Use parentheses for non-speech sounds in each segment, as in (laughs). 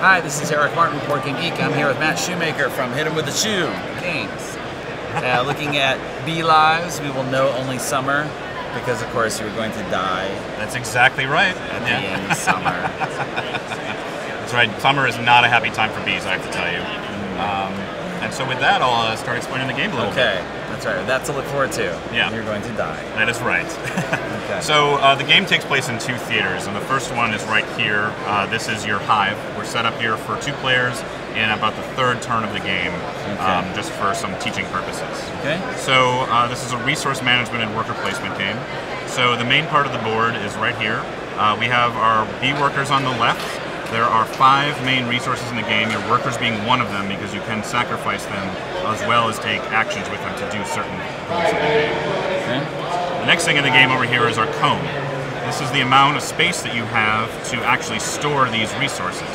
Hi, this is Eric Martin, BoardGameGeek. I'm here with Matt Shoemaker from Hit 'em with a Shoe Games. Uh, (laughs) looking at bee lives, we will know only summer because, of course, you're going to die That's exactly right. at Yeah. the end of summer. (laughs) That's right. Summer is not a happy time for bees, I have to tell you. Um, and so with that, I'll uh, start explaining the game a little bit. Okay, that's right. That's to look forward to. Yeah. You're going to die. That is right. (laughs) Okay. So uh, the game takes place in two theaters, and the first one is right here. Uh, this is your hive. We're set up here for two players in about the third turn of the game, um, just for some teaching purposes. Okay. So uh, this is a resource management and worker placement game. So the main part of the board is right here. Uh, we have our bee workers on the left. There are five main resources in the game, your workers being one of them because you can sacrifice them as well as take actions with them to do certain goals in the game. Okay. The next thing in the game over here is our comb. This is the amount of space that you have to actually store these resources.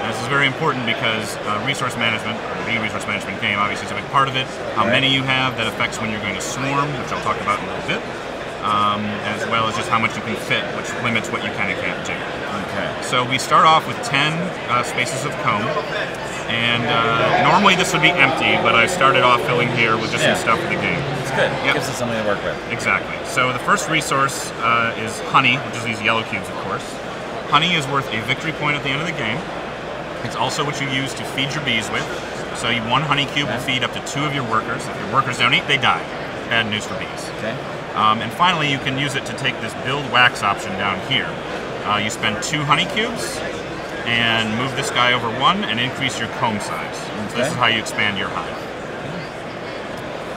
And this is very important because uh, resource management, or bee resource management game, obviously is a big part of it. How many you have, that affects when you're going to swarm, which I'll talk about in a little bit, um, as well as just how much you can fit, which limits what you can and can't do. Okay. So we start off with 10 uh, spaces of comb, and uh, normally this would be empty, but I started off filling here with just Yeah. some stuff for the game. It's good. Yep. Gives us something to work with. Exactly. So the first resource uh, is honey, which is these yellow cubes, of course. Honey is worth a victory point at the end of the game. It's also what you use to feed your bees with. So you, one honey cube will feed up to two of your workers. If your workers don't eat, they die. Bad news for bees. Okay. Um, and finally, you can use it to take this build wax option down here. Uh, you spend two honey cubes and move this guy over one and increase your comb size. So this is how you expand your hive.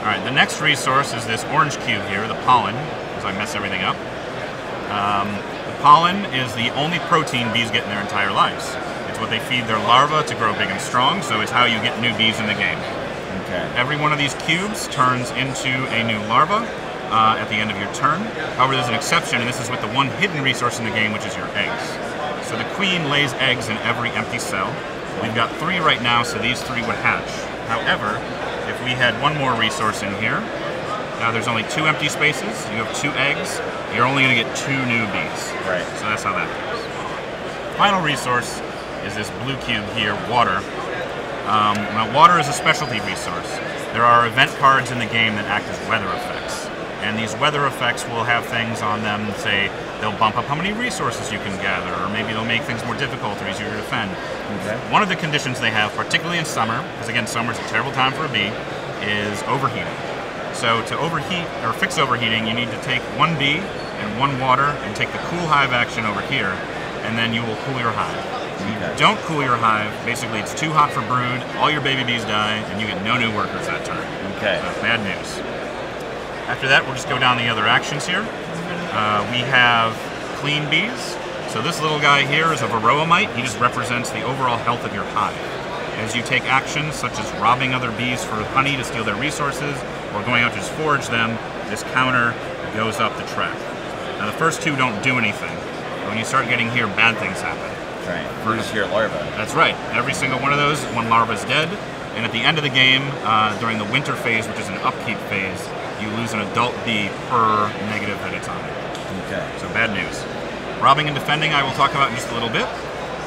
All right, the next resource is this orange cube here, the pollen, as I mess everything up. Um, the pollen is the only protein bees get in their entire lives. It's what they feed their larvae to grow big and strong, so it's how you get new bees in the game. Okay. Every one of these cubes turns into a new larva uh, at the end of your turn. However, there's an exception, and this is with the one hidden resource in the game, which is your eggs. So the queen lays eggs in every empty cell. We've got three right now, so these three would hatch. However, if we had one more resource in here, now there's only two empty spaces, you have two eggs, you're only going to get two new bees. Right. So that's how that goes. Final resource is this blue cube here, water. Um, now, water is a specialty resource. There are event cards in the game that act as weather effects. And these weather effects will have things on them, say, they'll bump up how many resources you can gather, or maybe they'll make things more difficult or easier to defend. Okay. One of the conditions they have, particularly in summer, because again, summer's a terrible time for a bee, is overheating. So to overheat or fix overheating, you need to take one bee and one water and take the cool hive action over here, and then you will cool your hive. Okay. Don't cool your hive. Basically, it's too hot for brood. All your baby bees die, and you get no new workers that turn. Okay. So, bad news. After that, we'll just go down the other actions here. Uh, we have clean bees. So this little guy here is a varroa mite. He just represents the overall health of your hive. As you take actions such as robbing other bees for honey to steal their resources, or going out to just forage them, this counter goes up the track. Now the first two don't do anything. But when you start getting here, bad things happen. Right. Bruise your larva. That's right. Every single one of those, one larva is dead. And at the end of the game, uh, during the winter phase, which is an upkeep phase, you lose an adult bee per negative that it's on. Okay. So bad news. Robbing and defending, I will talk about in just a little bit.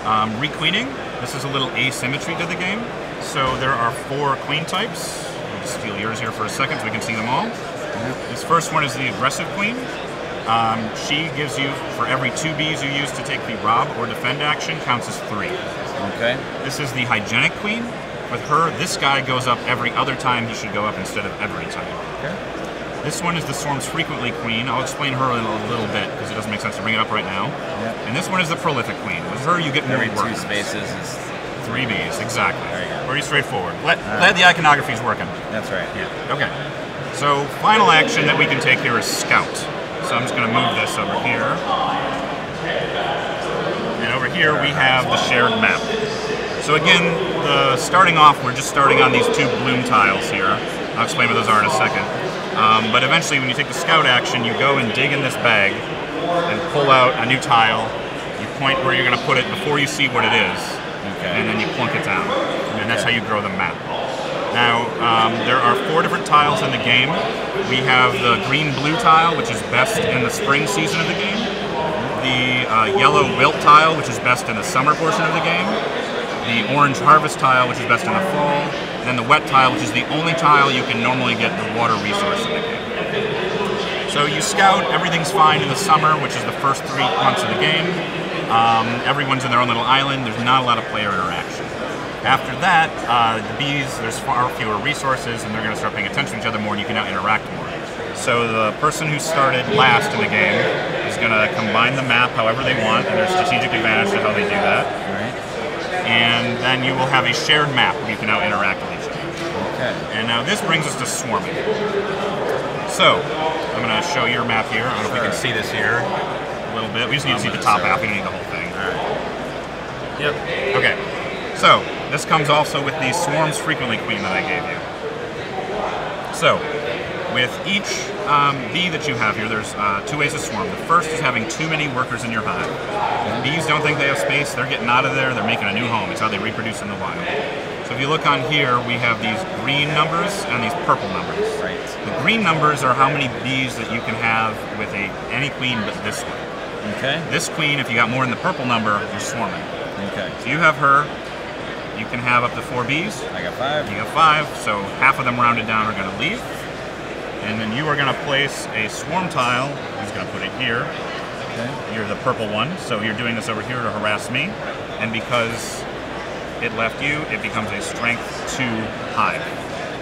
Um, requeening, this is a little asymmetry to the game. So there are four queen types. I'll just steal yours here for a second so we can see them all. This first one is the aggressive queen. Um, she gives you, for every two bees you use to take the rob or defend action, counts as three. Okay. This is the hygienic queen. With her, this guy goes up every other time he should go up instead of every time. Okay. This one is the Swarms Frequently Queen. I'll explain her in a little bit because it doesn't make sense to bring it up right now. Yep. And this one is the Prolific Queen. With her, you get more work. two spaces is. Three bees, exactly. There you go. Pretty straightforward. Glad, glad the iconography is working. That's right. Yeah. Okay. So final action that we can take here is Scout. So I'm just going to move this over here. And over here we have the shared map. So again, the starting off, we're just starting on these two bloom tiles here. I'll explain what those are in a second. Um, but eventually, when you take the scout action, you go and dig in this bag and pull out a new tile. You point where you're going to put it before you see what it is, Okay. and then you plunk it down. And that's how you grow the map. Now, um, there are four different tiles in the game. We have the green bloom tile, which is best in the spring season of the game. The uh, yellow wilt tile, which is best in the summer portion of the game. The orange harvest tile, which is best in the fall, and then the wet tile, which is the only tile you can normally get the water resource in the game. So you scout, everything's fine in the summer, which is the first three months of the game. Um, everyone's in their own little island. There's not a lot of player interaction. After that, uh, the bees, there's far fewer resources, and they're going to start paying attention to each other more, and you can now interact more. So the person who started last in the game is going to combine the map however they want, and there's strategic advantage to how they do that. Right. And then you will have a shared map where you can now interact with each other. Okay. And now this brings us to swarming. So I'm going to show your map here. I don't know if we can see this here a little bit. We just need to see the top half. We don't need the whole thing. Alright. Yep. Okay. So this comes also with the swarms frequently queen that I gave you. So with each um, bee that you have here, there's uh, two ways to swarm. The first is having too many workers in your hive. Bees don't think they have space. They're getting out of there. They're making a new home. It's how they reproduce in the wild. So if you look on here, we have these green numbers and these purple numbers. Right. The green numbers are how many bees that you can have with a any queen but this one. Okay. This queen, if you got more than the purple number, you're swarming. Okay. So you have her. You can have up to four bees. I got five. You have five, so half of them rounded down are going to leave. And then you are going to place a swarm tile. He's going to put it here. Okay. You're the purple one, so you're doing this over here to harass me. And because it left you, it becomes a strength two hive.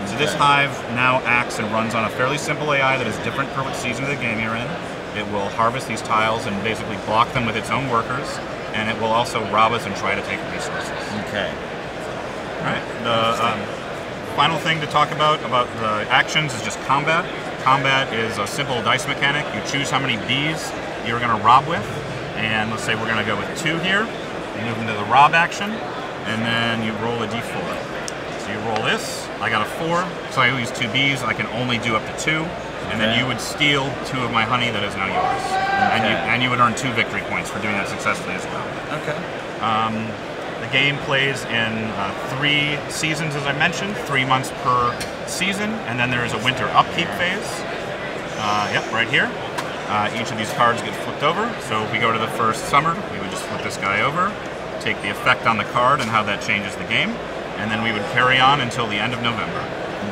So this hive now acts and runs on a fairly simple AI that is different for what season of the game you're in. It will harvest these tiles and basically block them with its own workers, and it will also rob us and try to take resources. Okay. Right. The um, final thing to talk about about the actions is just combat. Combat is a simple dice mechanic. You choose how many bees you're going to rob with, and let's say we're going to go with two here. You move into the rob action, and then you roll a d4. So you roll this. I got a four, so I use two bees. I can only do up to two, and then you would steal two of my honey that is now yours, and you and you would earn two victory points for doing that successfully as well. Okay. Um, game plays in uh, three seasons, as I mentioned, three months per season, and then there is a winter upkeep phase. Uh, yep, right here. Uh, each of these cards get flipped over. So if we go to the first summer, we would just flip this guy over, take the effect on the card and how that changes the game, and then we would carry on until the end of November.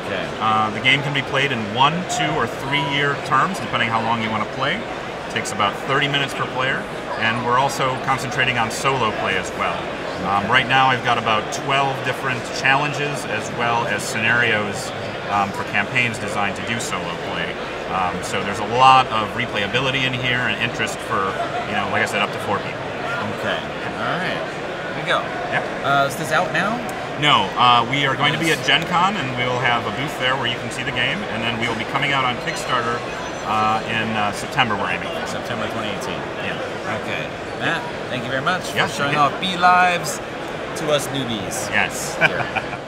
Okay. Uh, the game can be played in one, two, or three year terms, depending how long you want to play. It takes about 30 minutes per player, and we're also concentrating on solo play as well. Um, right now, I've got about 12 different challenges as well as scenarios um, for campaigns designed to do solo play. Um, so there's a lot of replayability in here and interest for, you know, like I said, up to four people. Okay. All right. Here we go. Yep. Uh, is this out now? No, uh, we are going to be at Gen Con and we will have a booth there where you can see the game, and then we will be coming out on Kickstarter uh, in uh, September, we're aiming for. September 2018. Okay. Matt, thank you very much Yeah, for showing off Bee Lives to us newbies. Yes. (laughs)